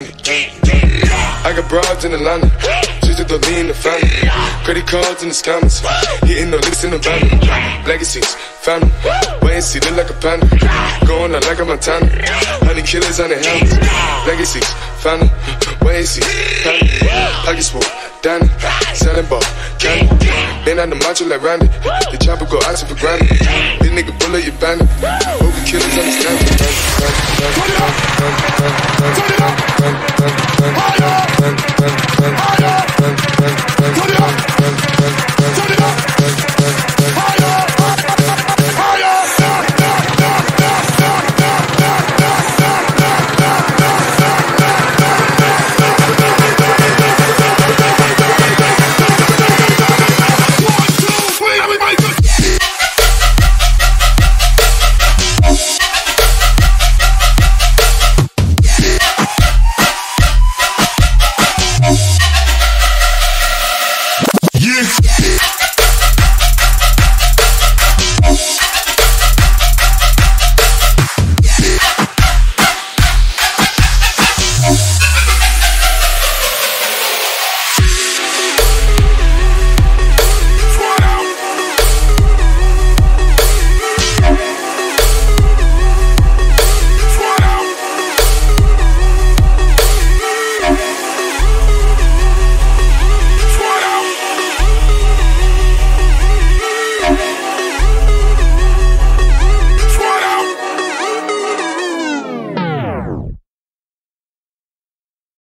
I got broads in the Atlanta, just the lean the family. Credit cards in the scammers, hitting the licks in the van. Legacies, family, wait and see, look like a panda. Going out like a Montana, honey killers on the helmets. Legacies, family, wait and see, family. Pocket full, Danny, selling ball, candy. Been on the macho like Randy, the chopper go out for granted. This nigga bullet you bandit, on the killers.